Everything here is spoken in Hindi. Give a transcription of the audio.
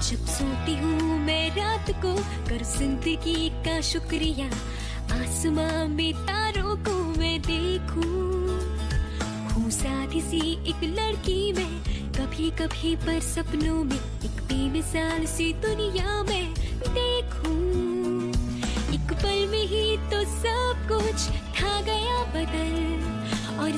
जब सोती हूँ मैं रात को, कर ज़िंदगी का शुक्रिया। आसमां में तारों को मैं देखूँ। हूँ सादी सी एक लड़की मैं कभी कभी पर सपनों में एक बेमिसाल सी दुनिया में देखूँ। एक पल में ही तो सब कुछ था गया बदल, और